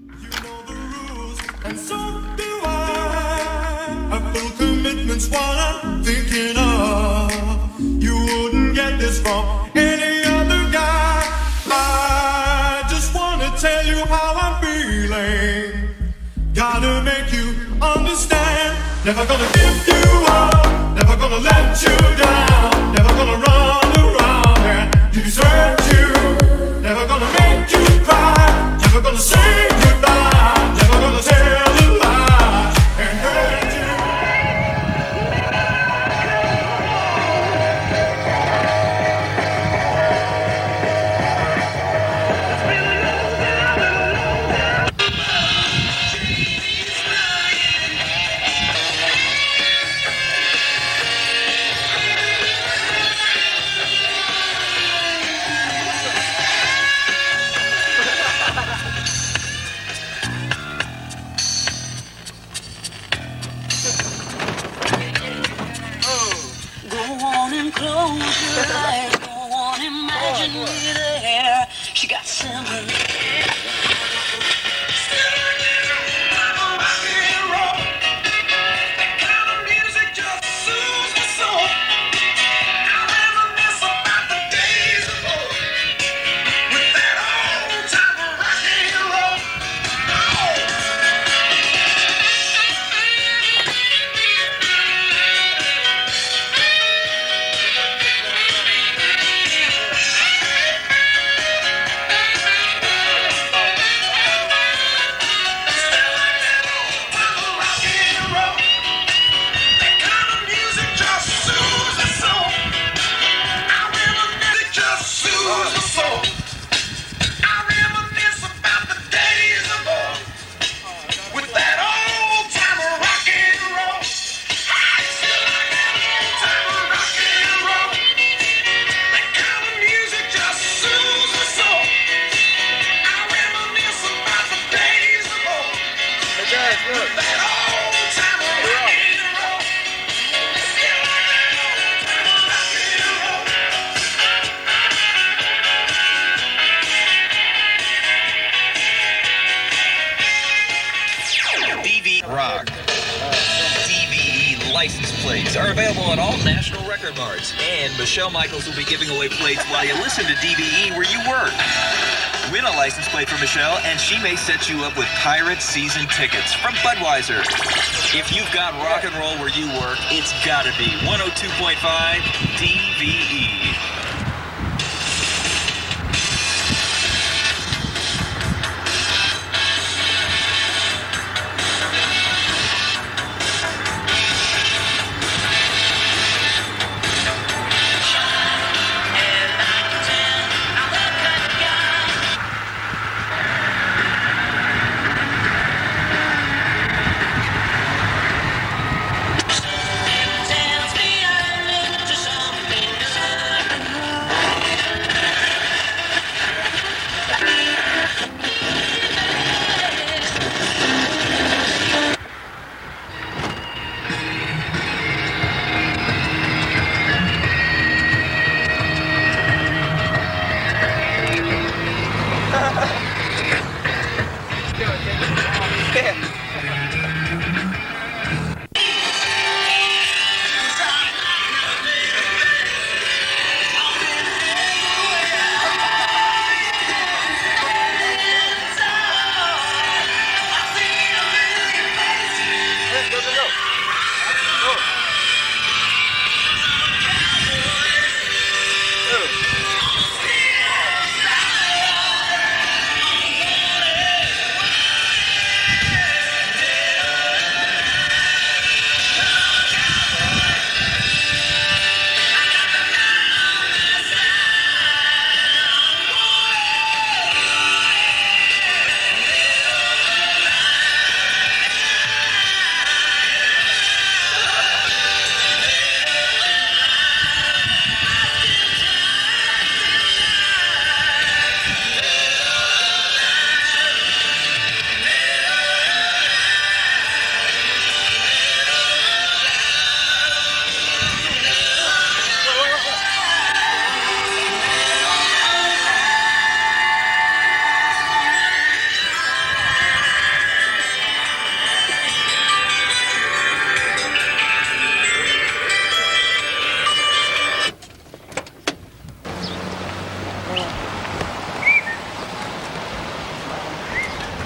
You know the rules, and so do I. A full commitment's what I'm thinking of. You wouldn't get this from any other guy. I just wanna tell you how I'm feeling. Gotta make you understand. Never gonna give you up. Never gonna let you license plates are available at all national record marts. And Michelle Michaels will be giving away plates while you listen to DVE where you work. Win a license plate for Michelle, and she may set you up with Pirate season tickets from Budweiser. If you've got rock and roll where you work, it's gotta be 102.5 DVE.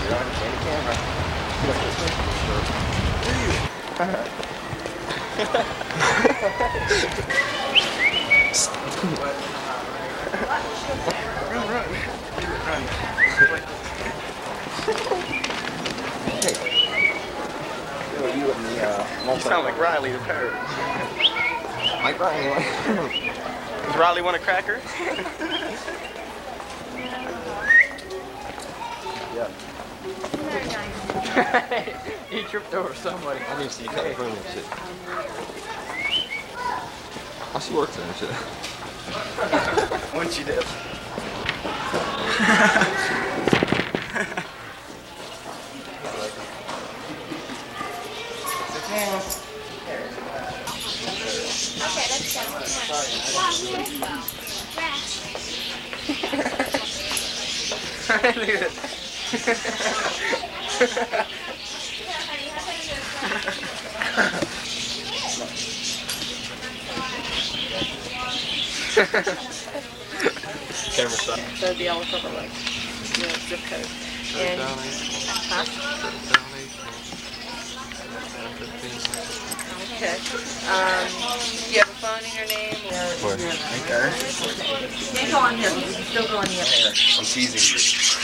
Run, run. Hey. You and the, uh, sound like Riley the Does Riley want a cracker? yeah he tripped over somebody. I didn't see you cut and shit. Oh, she works there and shit. When she did. Okay, let's go. Come on. Look at it. Camera shot. So it'd be all over like the zip code. And huh? Okay. Um, do you have a phone in your name? Or? Right there. Can't go on here. You can still go on the other. I'm teasing you.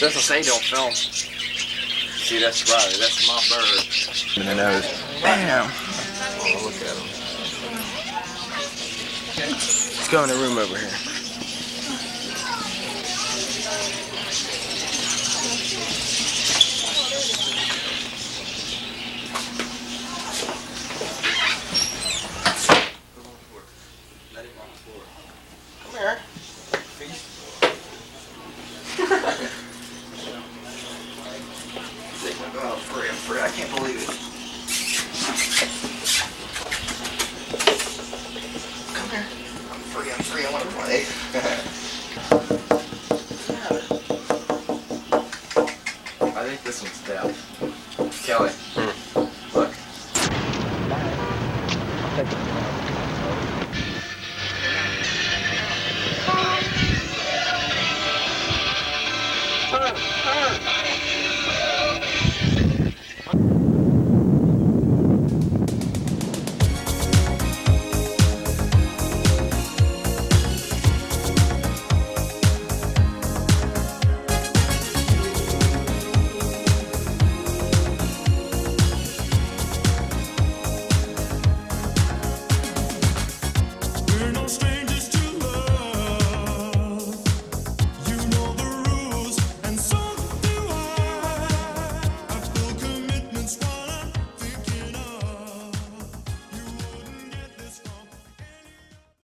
Doesn't say don't film. See, that's Riley. That's my bird. In the nose. Bam. Oh, look at him. Let's go in the room over here. I'm free, I want to play. I think this one's down. Kelly, hmm. look.